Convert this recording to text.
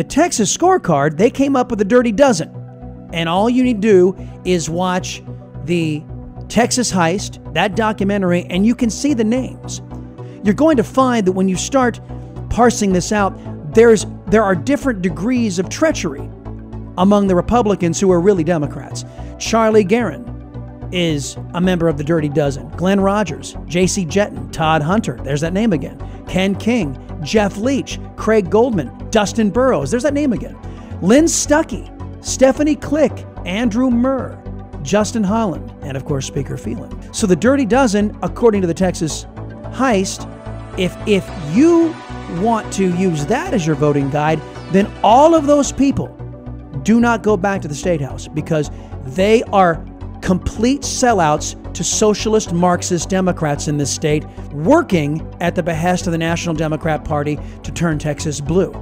The Texas scorecard, they came up with a dirty dozen. And all you need to do is watch the Texas Heist, that documentary, and you can see the names. You're going to find that when you start parsing this out, there's there are different degrees of treachery among the Republicans who are really Democrats. Charlie Geren is a member of the Dirty Dozen. Glenn Rogers, Jacey Jetton, Todd Hunter, there's that name again. Ken King, Jeff Leach, Craig Goldman, Dustin Burrows, there's that name again. Lynn Stucky, Stephanie Klick, Andrew Murr, Justin Holland, and of course Speaker Phelan. So the Dirty Dozen, according to the Texas Heist, if if you want to use that as your voting guide, then all of those people do not go back to the state house because they are complete sellouts to socialist Marxist Democrats in this state, working at the behest of the National Democrat Party to turn Texas blue.